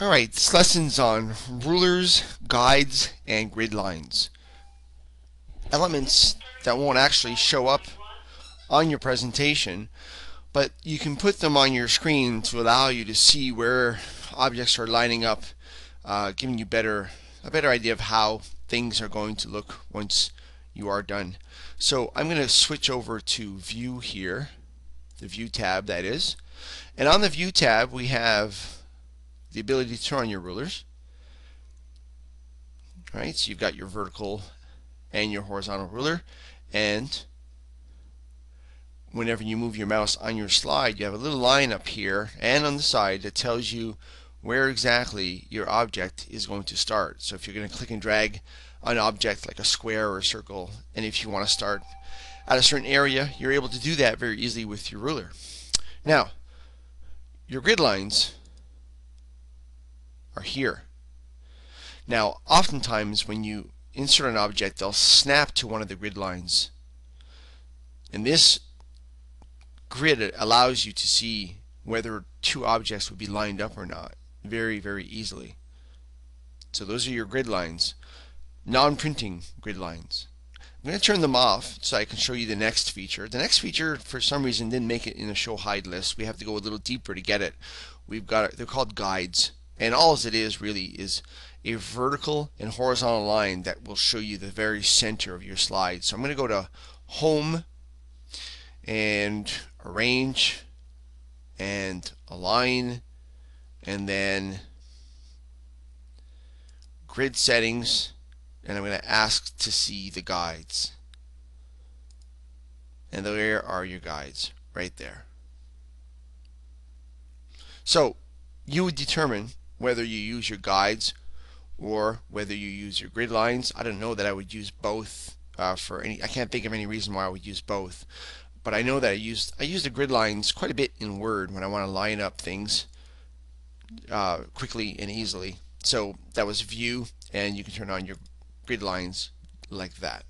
Alright, this lesson's on rulers, guides, and grid lines. Elements that won't actually show up on your presentation, but you can put them on your screen to allow you to see where objects are lining up, uh, giving you better a better idea of how things are going to look once you are done. So I'm going to switch over to View here, the View tab that is, and on the View tab we have the ability to turn on your rulers. Right, so you've got your vertical and your horizontal ruler, and whenever you move your mouse on your slide, you have a little line up here and on the side that tells you where exactly your object is going to start. So if you're going to click and drag an object like a square or a circle, and if you want to start at a certain area, you're able to do that very easily with your ruler. Now, your grid lines are here. Now, oftentimes when you insert an object, they'll snap to one of the grid lines. And this grid allows you to see whether two objects would be lined up or not very, very easily. So those are your grid lines, non-printing grid lines. I'm going to turn them off so I can show you the next feature. The next feature, for some reason, didn't make it in the show hide list. We have to go a little deeper to get it. We've got they're called guides. And all as it is really is a vertical and horizontal line that will show you the very center of your slide. So I'm going to go to Home and Arrange and Align and then Grid Settings and I'm going to ask to see the guides. And there are your guides right there. So you would determine whether you use your guides or whether you use your grid lines. I don't know that I would use both uh, for any. I can't think of any reason why I would use both, but I know that I used I use the grid lines quite a bit in Word when I want to line up things uh, quickly and easily. So that was View, and you can turn on your grid lines like that.